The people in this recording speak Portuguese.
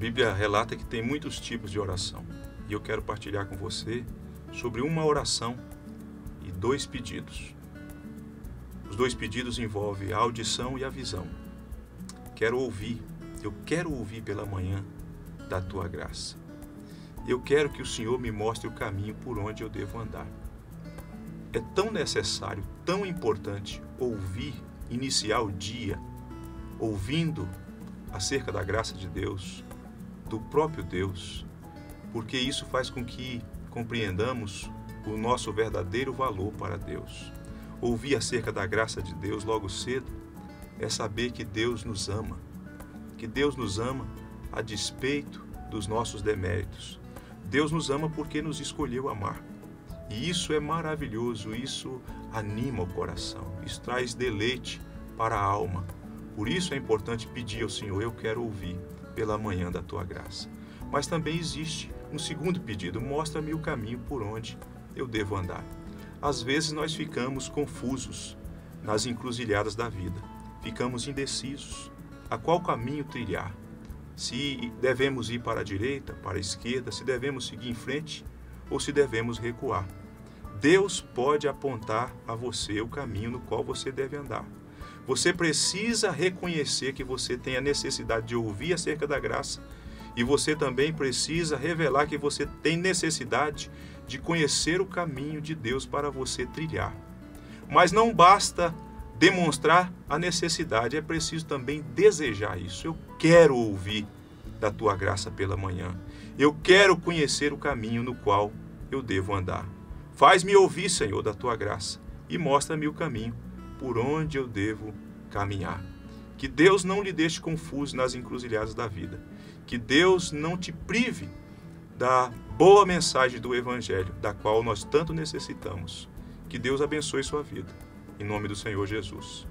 Bíblia relata que tem muitos tipos de oração. E eu quero partilhar com você sobre uma oração e dois pedidos. Os dois pedidos envolvem a audição e a visão. Quero ouvir, eu quero ouvir pela manhã da tua graça. Eu quero que o Senhor me mostre o caminho por onde eu devo andar. É tão necessário, tão importante ouvir, iniciar o dia, ouvindo acerca da graça de Deus, do próprio Deus, porque isso faz com que compreendamos o nosso verdadeiro valor para Deus. Ouvir acerca da graça de Deus logo cedo é saber que Deus nos ama, que Deus nos ama a despeito dos nossos deméritos. Deus nos ama porque nos escolheu amar. E isso é maravilhoso, isso anima o coração, isso traz deleite para a alma. Por isso é importante pedir ao Senhor: Eu quero ouvir pela manhã da tua graça. Mas também existe um segundo pedido: mostra-me o caminho por onde eu devo andar. Às vezes nós ficamos confusos nas encruzilhadas da vida, ficamos indecisos a qual caminho trilhar. Se devemos ir para a direita, para a esquerda, se devemos seguir em frente ou se devemos recuar. Deus pode apontar a você o caminho no qual você deve andar. Você precisa reconhecer que você tem a necessidade de ouvir acerca da graça e você também precisa revelar que você tem necessidade de conhecer o caminho de Deus para você trilhar. Mas não basta demonstrar a necessidade, é preciso também desejar isso. Eu quero ouvir da tua graça pela manhã. Eu quero conhecer o caminho no qual eu devo andar. Faz-me ouvir, Senhor, da tua graça e mostra-me o caminho por onde eu devo caminhar. Que Deus não lhe deixe confuso nas encruzilhadas da vida. Que Deus não te prive da boa mensagem do Evangelho, da qual nós tanto necessitamos. Que Deus abençoe sua vida. Em nome do Senhor Jesus.